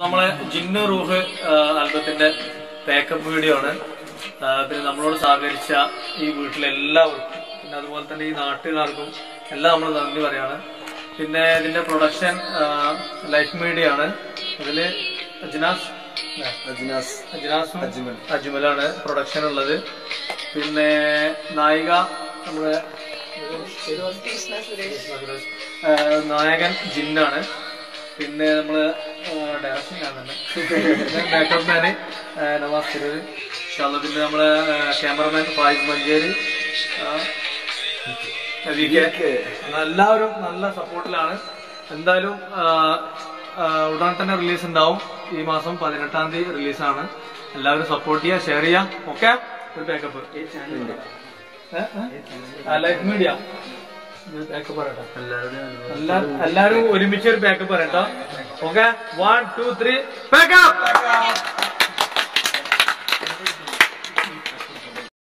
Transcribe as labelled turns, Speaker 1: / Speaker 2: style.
Speaker 1: നമ്മളെ ജിന്നു റൂഹ് ആൽബത്തിന്റെ pack up video ആണ്. പിന്നെ നമ്മളോട് സഹകരിച്ച ഈ വീട്ടിലെല്ലാവർക്കും പിന്നെ അതുപോലെ തന്നെ ഈ നാട്ടുകാർക്കും എല്ലാം നമ്മൾ നന്ദി പറയാണ്. പിന്നെ ഇതിന്റെ പ്രൊഡക്ഷൻ ലൈഫ് മീഡിയ ആണ്. ഇതിൽ അജ്നാസ്
Speaker 2: അജ്നാസ്
Speaker 1: അജ്നാസും
Speaker 2: അജ്മൽ.
Speaker 1: അജ്മലാണ് പ്രൊഡക്ഷൻ ഉള്ളത്. പിന്നെ നായിക നമ്മുടെ നായകൻ ജിന്നാണ്. പിന്നെ നമ്മൾ ഡയറക്ഷൻ നവാസ്. പിന്നെ നമ്മൾ ക്യാമറമാൻ ഫായിസ് മഞ്ചേരി. എല്ലാവരും നല്ല സപ്പോർട്ടിലാണ്. എന്തായാലും ഉടൻ തന്നെ റിലീസ് ഉണ്ടാവും. ഈ മാസം പതിനെട്ടാം തീയതി റിലീസാണ് എല്ലാവരും സപ്പോർട്ട് ചെയ്യുക ഷെയർ ചെയ്യാം ഓക്കെ ഒരു ബാക്കപ്പ് ലൈഫ് മീഡിയ ബാക്കപ്പ് പറയട്ടെ. എല്ലാ- എല്ലാവരും ഒരുമിച്ച് ഒരു ബാക്കപ്പ് പറയട്ടോ. Okay one two three backup